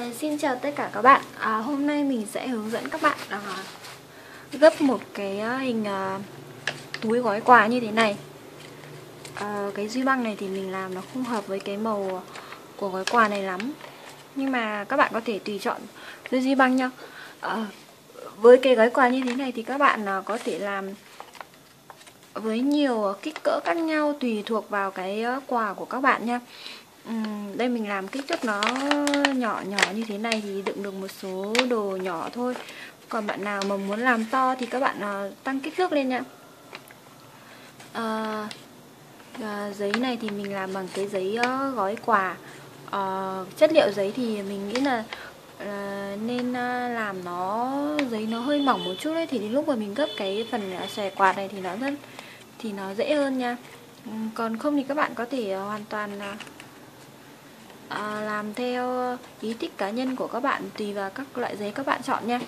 À, xin chào tất cả các bạn. À, Hôm nay mình sẽ hướng dẫn các bạn à, gấp một cái à, hình à, túi gói quà như thế này. À, Cái duy băng này thì mình làm nó không hợp với cái màu của gói quà này lắm. Nhưng mà các bạn có thể tùy chọn với duy băng nhá. À, Với cái gói quà như thế này thì các bạn à, có thể làm với nhiều kích cỡ khác nhau tùy thuộc vào cái à, quà của các bạn nha Ừ, đây mình làm kích thước nó nhỏ nhỏ như thế này thì đựng được một số đồ nhỏ thôi. Còn bạn nào mà muốn làm to thì các bạn uh, tăng kích thước lên nha à, ờ, à, ờ, Giấy này thì mình làm bằng cái giấy uh, gói quà. À, Chất liệu giấy thì mình nghĩ là À, nên làm nó giấy nó hơi mỏng một chút đấy thì đến lúc mà mình gấp cái phần xòe quạt này thì nó rất thì nó dễ hơn nha. Ừ, còn không thì các bạn có thể hoàn toàn à, làm theo ý thích cá nhân của các bạn tùy vào các loại giấy các bạn chọn nha.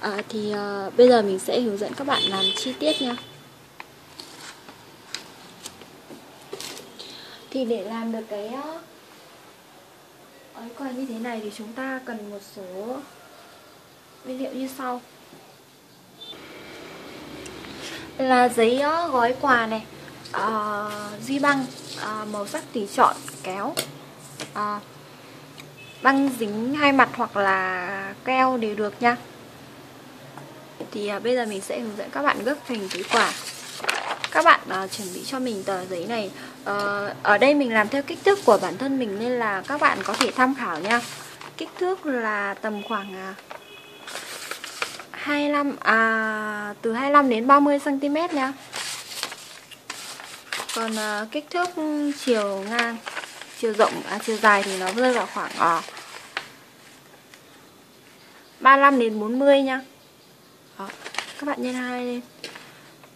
À, thì à, bây giờ mình sẽ hướng dẫn các bạn làm chi tiết nha. Thì để làm được cái gói quà như thế này thì chúng ta cần một số nguyên liệu như sau. Là giấy gói quà này uh, di băng uh, màu sắc tùy chọn kéo à, băng dính hai mặt hoặc là keo đều được nha. Thì à, bây giờ mình sẽ hướng dẫn các bạn gấp thành túi quả. Các bạn à, chuẩn bị cho mình tờ giấy này. À, ở đây mình làm theo kích thước của bản thân mình nên là các bạn có thể tham khảo nha. Kích thước là tầm khoảng à, 25 à từ 25 đến 30 cm nha. Còn à, kích thước chiều ngang chiều rộng à, chiều dài thì nó rơi vào khoảng ờ, à, 35 đến 40 nha. Đó, các bạn nhân hai lên.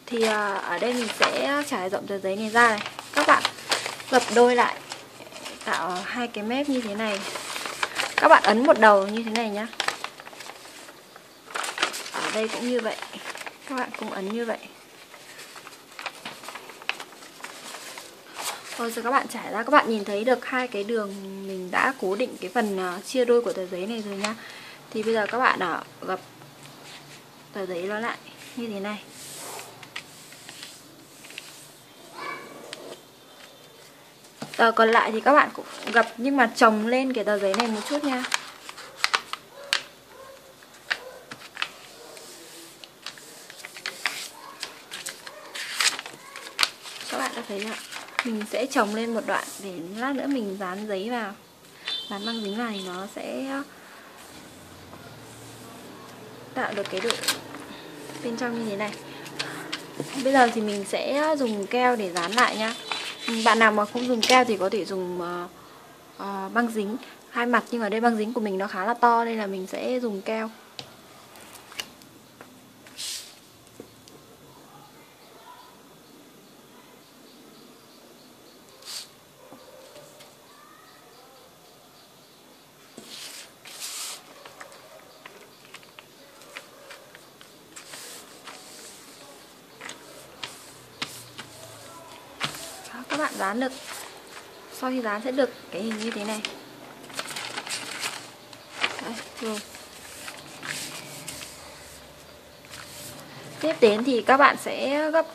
Thì à, ở đây mình sẽ trải rộng tờ giấy này ra này. Các bạn gập đôi lại tạo hai cái mép như thế này. Các bạn ấn một đầu như thế này nhá. Ở đây cũng như vậy. Các bạn cũng ấn như vậy. Rồi giờ các bạn trải ra, các bạn nhìn thấy được hai cái đường mình đã cố định cái phần à, chia đôi của tờ giấy này rồi nhá. Thì bây giờ các bạn à, ở gập tờ giấy nó lại như thế này. Tờ còn lại thì các bạn cũng gập nhưng mà chồng lên cái tờ giấy này một chút nha. Các bạn đã thấy chưa? mình sẽ trồng lên một đoạn để lát nữa mình dán giấy vào. Dán băng dính vào thì nó sẽ ờ, tạo được cái độ bên trong như thế này. Bây giờ thì mình sẽ dùng keo để dán lại nhá. Bạn nào mà không dùng keo thì có thể dùng uh, uh, băng dính. Hai mặt nhưng ở đây băng dính của mình nó khá là to nên là mình sẽ dùng keo các bạn dán được. Sau khi dán sẽ được cái hình như thế này. Đấy, rồi. Tiếp đến thì các bạn sẽ gấp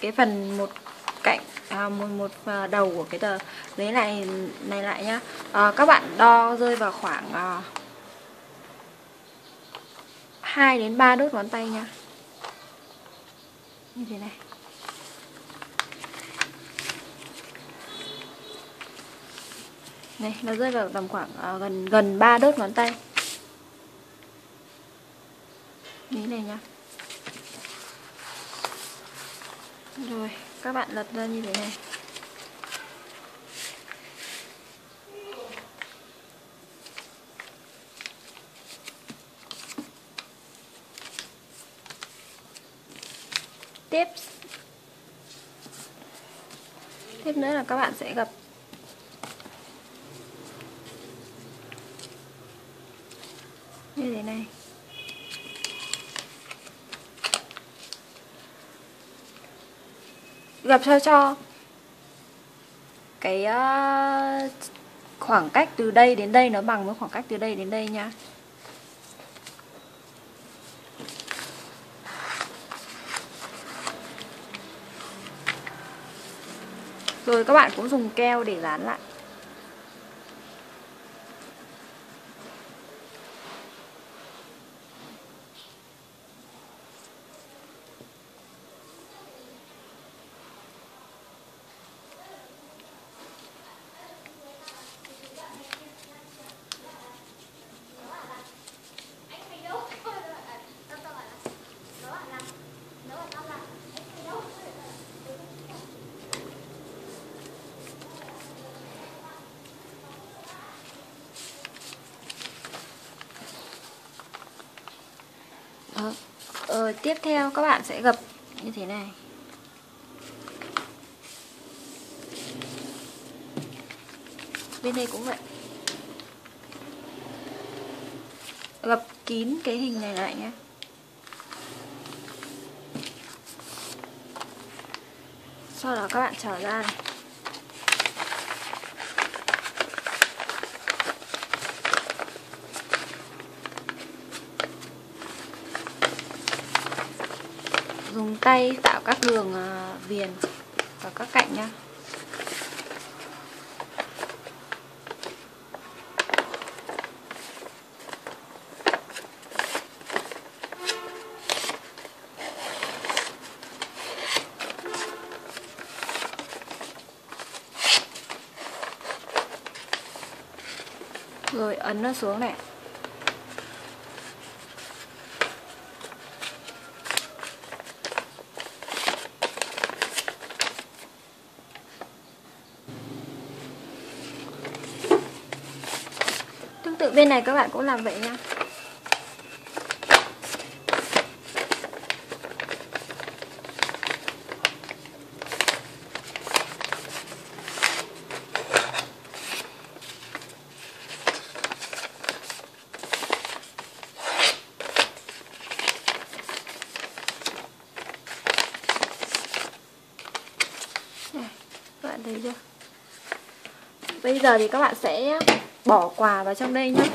cái phần một cạnh à, một một à, đầu của cái tờ giấy này này lại nhá. À, các bạn đo rơi vào khoảng à, 2 đến 3 đốt ngón tay nha như thế này. Này nó rơi vào tầm khoảng uh, gần gần 3 đốt ngón tay. Như này nhá. Rồi các bạn lật ra như thế này. Tiếp. Tiếp nữa là các bạn sẽ gặp như thế này. Gặp sao cho cái uh, khoảng cách từ đây đến đây nó bằng với khoảng cách từ đây đến đây nha. Rồi các bạn cũng dùng keo để dán lại Đó. Rồi, tiếp theo các bạn sẽ gập như thế này. Bên đây cũng vậy. Gập kín cái hình này lại nhé. Sau đó các bạn trở ra này. Dùng tay tạo các đường ờ, viền ở các cạnh nhá. Rồi ấn nó xuống này. Tự bên này các bạn cũng làm vậy nha. Này, các bạn thấy chưa? Bây giờ thì các bạn sẽ bỏ quà vào trong đây nhé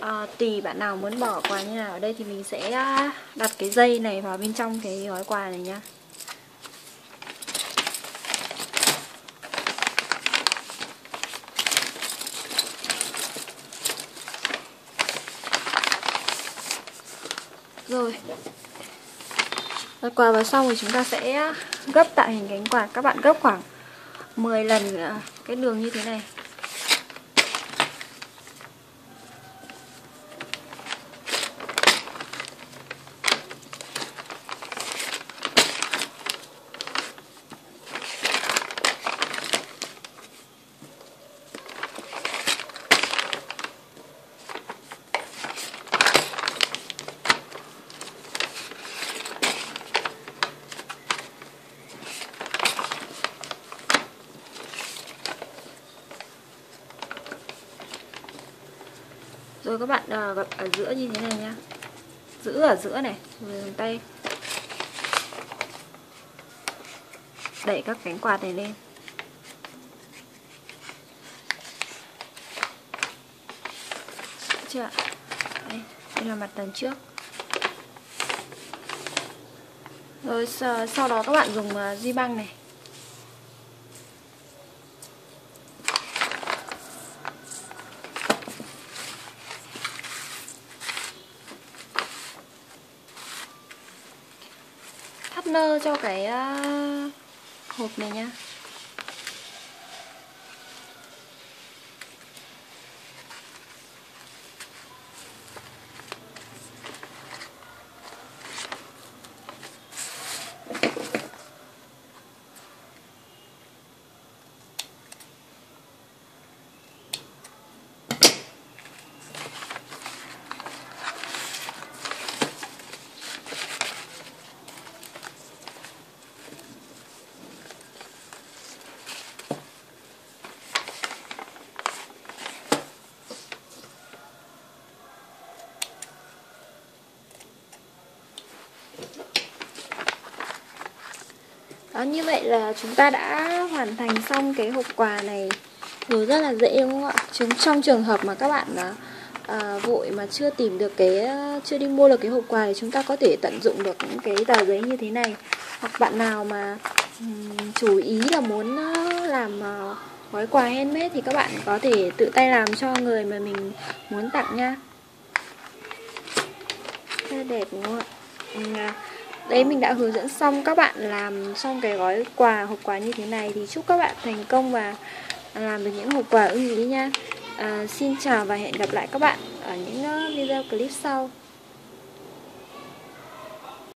à, tùy bạn nào muốn bỏ quà như nào ở đây thì mình sẽ à, đặt cái dây này vào bên trong cái gói quà này nhá. Rồi. Đặt quà vào xong thì chúng ta sẽ gấp tạo hình cánh quạt. Các bạn gấp khoảng 10 lần à, cái đường như thế này. Rồi các bạn à, gập ở giữa như thế này nhá. Giữ ở giữa này rồi dùng tay đẩy các cánh quạt này lên. Chưa đây, đây là mặt đằng trước. Rồi sau, đó các bạn dùng à, di băng này. Thắt nơ cho cái uh, hộp này nha. Như vậy là chúng ta đã hoàn thành xong cái hộp quà này. Rồi rất là dễ đúng không ạ? chúng trong trường hợp mà các bạn à, à vội mà chưa tìm được cái à, chưa đi mua được cái hộp quà thì chúng ta có thể tận dụng được những cái tờ giấy như thế này. Hoặc bạn nào mà um, chủ ý là muốn à, làm uh, gói quà handmade thì các bạn có thể tự tay làm cho người mà mình muốn tặng nha. Rất đẹp đúng không ạ? Đấy mình đã hướng dẫn xong các bạn làm xong cái gói quà hộp quà như thế này thì chúc các bạn thành công và làm được những hộp quà ưng ý nha. À, xin chào và hẹn gặp lại các bạn ở những ờ, video clip sau.